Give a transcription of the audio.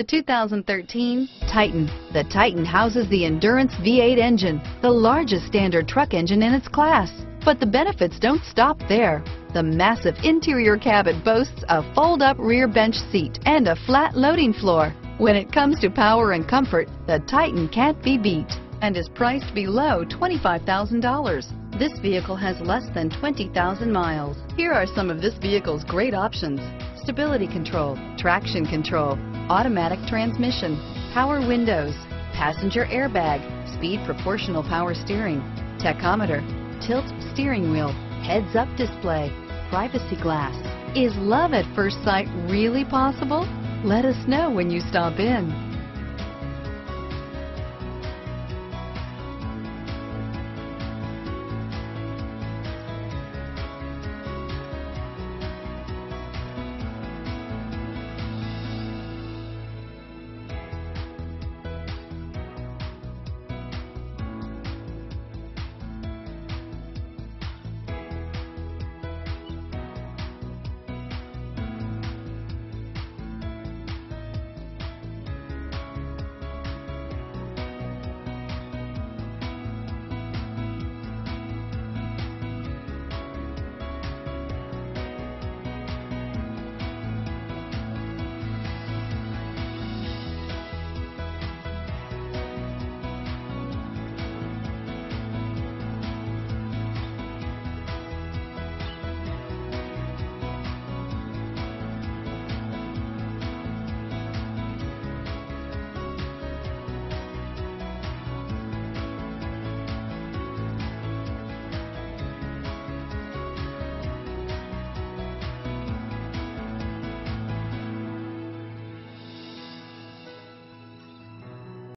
The 2013 Titan. The Titan houses the Endurance V8 engine, the largest standard truck engine in its class. But the benefits don't stop there. The massive interior cabin boasts a fold-up rear bench seat and a flat loading floor. When it comes to power and comfort, the Titan can't be beat and is priced below $25,000. This vehicle has less than 20,000 miles. Here are some of this vehicle's great options. Stability control, traction control, automatic transmission, power windows, passenger airbag, speed proportional power steering, tachometer, tilt steering wheel, heads up display, privacy glass. Is love at first sight really possible? Let us know when you stop in.